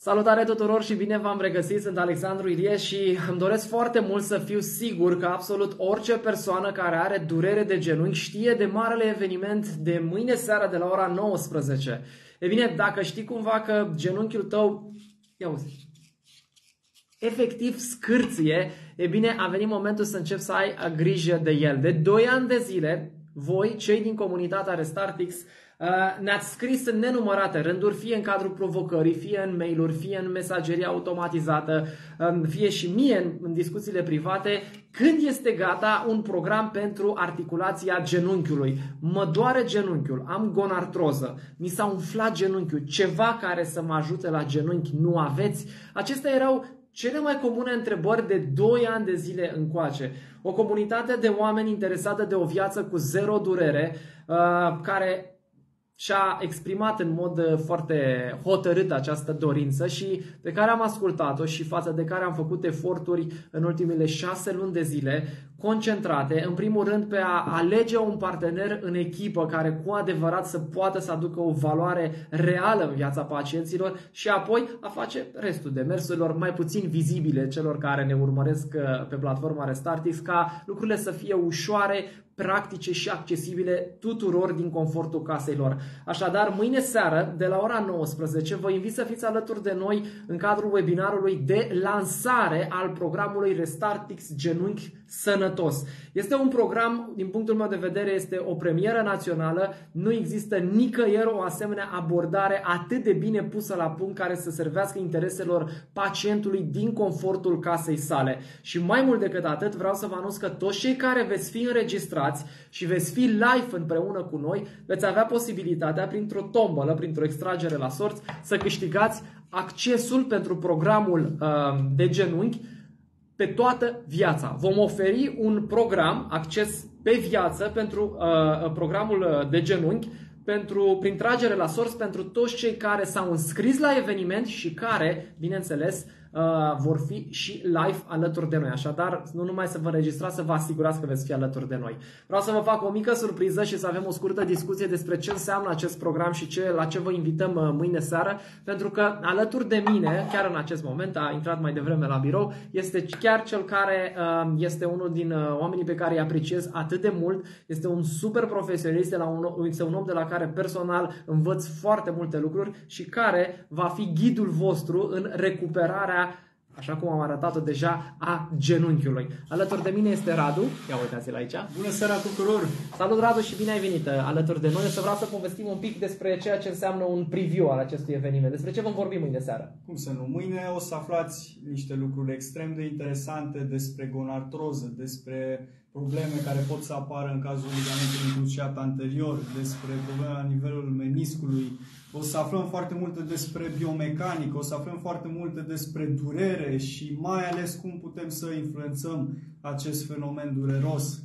Salutare tuturor și bine v-am regăsit, sunt Alexandru Ilie și îmi doresc foarte mult să fiu sigur că absolut orice persoană care are durere de genunchi știe de marele eveniment de mâine seara de la ora 19. E bine, dacă știi cumva că genunchiul tău, ia uzi, efectiv scârție, e bine, a venit momentul să încep să ai grijă de el. De 2 ani de zile, voi, cei din comunitatea Restartix, Uh, ne-ați scris în nenumărate rânduri, fie în cadrul provocării, fie în mail-uri, fie în mesagerie automatizată, um, fie și mie în discuțiile private, când este gata un program pentru articulația genunchiului. Mă doare genunchiul, am gonartroză, mi s-a umflat genunchiul, ceva care să mă ajute la genunchi nu aveți? Acestea erau cele mai comune întrebări de 2 ani de zile încoace. O comunitate de oameni interesată de o viață cu zero durere, uh, care și-a exprimat în mod uh, foarte hotărât această dorință și pe care am ascultat-o și față de care am făcut eforturi în ultimele șase luni de zile, concentrate, în primul rând pe a alege un partener în echipă care cu adevărat să poată să aducă o valoare reală în viața pacienților și apoi a face restul demersurilor mai puțin vizibile celor care ne urmăresc uh, pe platforma Restartix ca lucrurile să fie ușoare, practice și accesibile tuturor din confortul casei lor. Așadar, mâine seară, de la ora 19, vă invit să fiți alături de noi în cadrul webinarului de lansare al programului Restartix Genunchi Sănătos. Este un program, din punctul meu de vedere, este o premieră națională. Nu există nicăieri o asemenea abordare atât de bine pusă la punct care să servească intereselor pacientului din confortul casei sale. Și mai mult decât atât, vreau să vă anunț că toți cei care veți fi înregistrați conectați și veți fi live împreună cu noi, veți avea posibilitatea printr-o tombolă, printr-o extragere la sorți, să câștigați accesul pentru programul uh, de genunchi pe toată viața. Vom oferi un program, acces pe viață pentru uh, programul uh, de genunchi, pentru, prin tragere la sorți pentru toți cei care s-au înscris la eveniment și care, bineînțeles, uh, vor fi și live alături de noi. Așadar, nu numai să vă înregistrați, să vă asigurați că veți fi alături de noi. Vreau să vă fac o mică surpriză și să avem o scurtă discuție despre ce înseamnă acest program și ce, la ce vă invităm uh, mâine seară, pentru că alături de mine, chiar în acest moment, a intrat mai devreme la birou, este chiar cel care uh, este unul din uh, oamenii pe care îi apreciez atât de mult, este un super profesionist, este, la un, este un om de la care personal învăț foarte multe lucruri și care va fi ghidul vostru în recuperarea așa cum am arătat-o deja, a genunchiului. Alături de mine este Radu. Ia uitați-l aici. Bună seara tuturor! Salut Radu și bine ai venit uh, alături de noi. O să vreau să povestim un pic despre ceea ce înseamnă un preview al acestui eveniment. Despre ce vom vorbi mâine seara? Cum să nu? Mâine o să aflați niște lucruri extrem de interesante despre gonartroză, despre probleme care pot să apară în cazul ligamentului cruciat anterior, despre probleme la nivelul meniscului, o să aflăm foarte multe despre biomecanică, o să aflăm foarte multe despre durere și mai ales cum putem să influențăm acest fenomen dureros.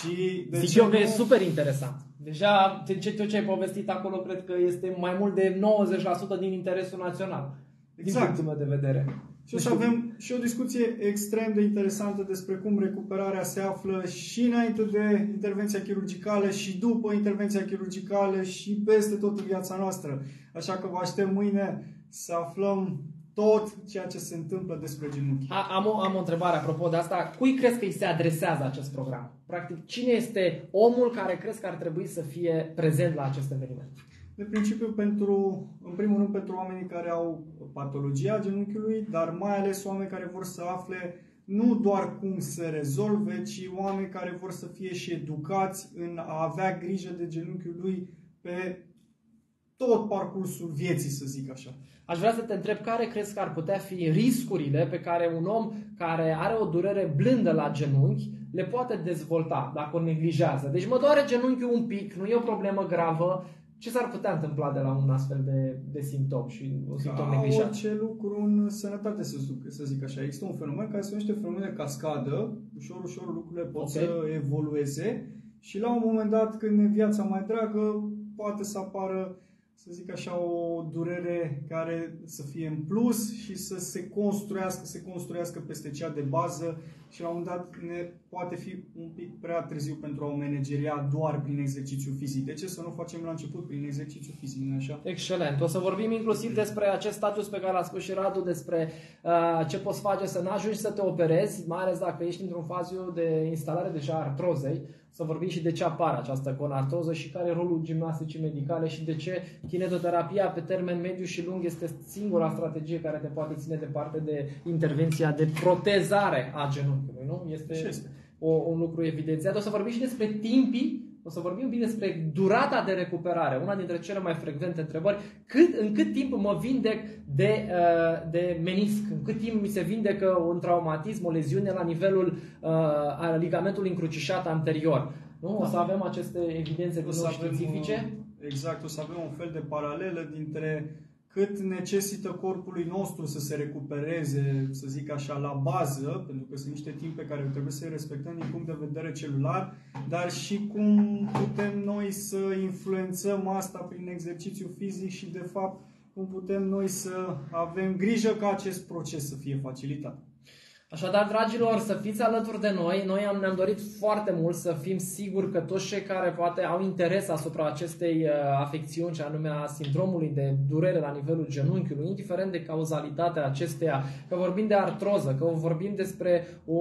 Și de Zic ce eu nu... că e super interesant. Deja, ce, tot ce ai povestit acolo, cred că este mai mult de 90% din interesul național. Exact. Din punctul meu de vedere. Și o să avem și o discuție extrem de interesantă despre cum recuperarea se află și înainte de intervenția chirurgicală și după intervenția chirurgicală și peste tot în viața noastră. Așa că vă aștept mâine să aflăm tot ceea ce se întâmplă despre genunchi. Am o, am o întrebare apropo de asta. Cui crezi că îi se adresează acest program? Practic, cine este omul care crezi că ar trebui să fie prezent la acest eveniment? De principiu, pentru, în primul rând, pentru oamenii care au patologia genunchiului, dar mai ales oameni care vor să afle nu doar cum se rezolve, ci oameni care vor să fie și educați în a avea grijă de genunchiul lui pe tot parcursul vieții, să zic așa. Aș vrea să te întreb care crezi că ar putea fi riscurile pe care un om care are o durere blândă la genunchi le poate dezvolta dacă o neglijează. Deci mă doare genunchiul un pic, nu e o problemă gravă, ce s-ar putea întâmpla de la un astfel de, de simptom și un simptom neglijat? Orice lucru în sănătate, să, să zic așa. Există un fenomen care se numește fenomen de cascadă. Ușor, ușor lucrurile pot okay. să evolueze și la un moment dat, când e viața mai dragă, poate să apară să zic așa, o durere care să fie în plus și să se construiască, se construiască peste cea de bază și la un dat ne poate fi un pic prea târziu pentru a o manageria doar prin exercițiu fizic. De ce să nu facem la început prin exercițiu fizic, nu așa? Excelent. O să vorbim inclusiv despre acest status pe care l-a spus și Radu, despre uh, ce poți face să nu ajungi să te operezi, mai ales dacă ești într-un faziu de instalare deja artrozei să vorbim și de ce apare această conartroză și care e rolul gimnasticii medicale și de ce kinetoterapia pe termen mediu și lung este singura strategie care te poate ține departe de intervenția de protezare a genunchiului. Nu? Este, este. O, un lucru evidențiat. O să vorbim și despre timpii o să vorbim bine despre durata de recuperare, una dintre cele mai frecvente întrebări. Cât, în cât timp mă vindec de, uh, de menisc? În cât timp mi se vindecă un traumatism, o leziune la nivelul uh, al ligamentului încrucișat anterior? Nu? O să avem aceste evidențe științifice? Exact, o să avem un fel de paralelă dintre cât necesită corpului nostru să se recupereze, să zic așa, la bază, pentru că sunt niște timp pe care trebuie să le respectăm din punct de vedere celular, dar și cum putem noi să influențăm asta prin exercițiu fizic și, de fapt, cum putem noi să avem grijă ca acest proces să fie facilitat. Așadar, dragilor, să fiți alături de noi. Noi am, ne-am dorit foarte mult să fim siguri că toți cei care poate au interes asupra acestei uh, afecțiuni, ce anume a sindromului de durere la nivelul genunchiului, indiferent de cauzalitatea acesteia, că vorbim de artroză, că vorbim despre o,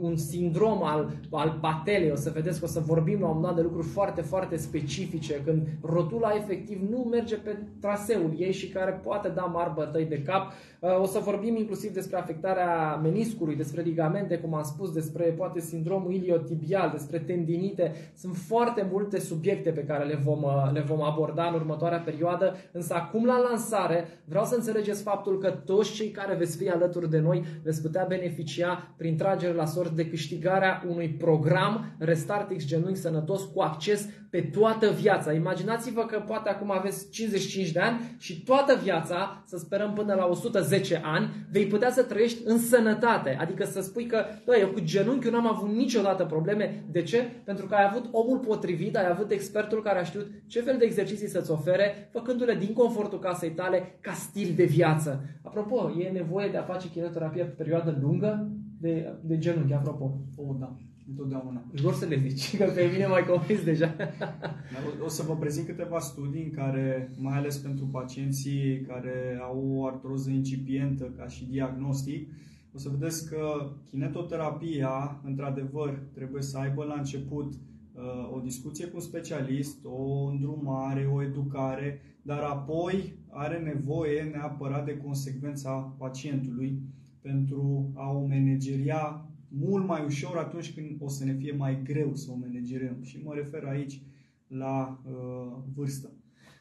un sindrom al, al patelei, o să vedeți că o să vorbim la un moment dat de lucruri foarte, foarte specifice, când rotula efectiv nu merge pe traseul ei și care poate da mari bătăi de cap. Uh, o să vorbim inclusiv despre afectarea meniscului, meniscului, despre ligamente, cum am spus, despre poate sindromul iliotibial, despre tendinite. Sunt foarte multe subiecte pe care le vom, uh, le vom aborda în următoarea perioadă, însă acum la lansare vreau să înțelegeți faptul că toți cei care veți fi alături de noi veți putea beneficia prin tragere la sort de câștigarea unui program Restart X Genunchi Sănătos cu acces pe toată viața. Imaginați-vă că poate acum aveți 55 de ani și toată viața, să sperăm până la 110 ani, vei putea să trăiești în sănătate. Adică să spui că, bă, eu cu genunchiul n-am avut niciodată probleme. De ce? Pentru că ai avut omul potrivit, ai avut expertul care a știut ce fel de exerciții să-ți ofere, făcându-le din confortul casei tale ca stil de viață. Apropo, e nevoie de a face chinoterapie pe perioadă lungă de, de genunchi, apropo. O, da. Întotdeauna. Vor să le zici, că pe mine mai convins deja. o, o să vă prezint câteva studii în care, mai ales pentru pacienții care au o artroză incipientă ca și diagnostic, o să vedeți că kinetoterapia, într-adevăr, trebuie să aibă la început uh, o discuție cu un specialist, o îndrumare, o educare, dar apoi are nevoie neapărat de consecvența pacientului pentru a o manageria mult mai ușor atunci când o să ne fie mai greu să o managerăm. Și mă refer aici la uh, vârstă.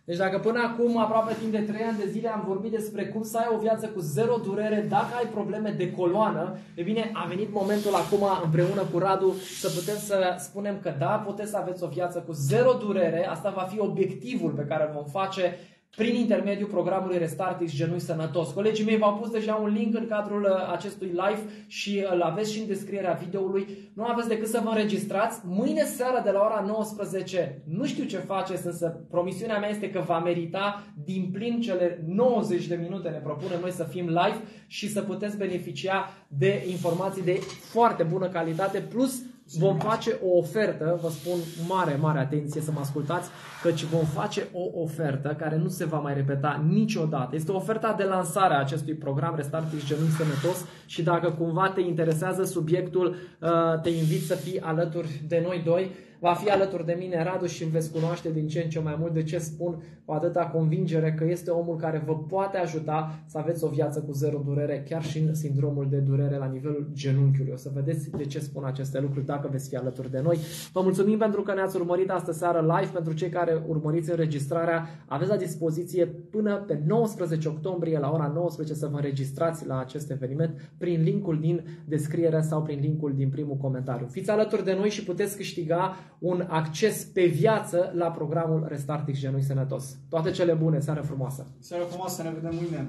Deci dacă până acum, aproape timp de 3 ani de zile, am vorbit despre cum să ai o viață cu zero durere, dacă ai probleme de coloană, e bine, a venit momentul acum împreună cu Radu să putem să spunem că da, puteți să aveți o viață cu zero durere, asta va fi obiectivul pe care îl vom face prin intermediul programului Restartix Genunchi Sănătos. Colegii mei v-au pus deja un link în cadrul uh, acestui live și îl aveți și în descrierea videoului. Nu aveți decât să vă înregistrați. Mâine seara de la ora 19, nu știu ce faceți, însă promisiunea mea este că va merita din plin cele 90 de minute ne propunem noi să fim live și să puteți beneficia de informații de foarte bună calitate, plus vom face o ofertă, vă spun mare, mare atenție să mă ascultați, căci vom face o ofertă care nu se va mai repeta niciodată. Este oferta de lansare a acestui program Restartix Genunchi Sănătos și dacă cumva te interesează subiectul, uh, te invit să fii alături de noi doi va fi alături de mine Radu și îl veți cunoaște din ce în ce mai mult de ce spun cu atâta convingere că este omul care vă poate ajuta să aveți o viață cu zero durere, chiar și în sindromul de durere la nivelul genunchiului. O să vedeți de ce spun aceste lucruri dacă veți fi alături de noi. Vă mulțumim pentru că ne-ați urmărit astă seară live, pentru cei care urmăriți înregistrarea. Aveți la dispoziție până pe 19 octombrie la ora 19 să vă înregistrați la acest eveniment prin linkul din descriere sau prin linkul din primul comentariu. Fiți alături de noi și puteți câștiga un acces pe viață la programul Restartix Genunchi Sănătos. Toate cele bune, seară frumoasă! Seară frumoasă, ne vedem mâine!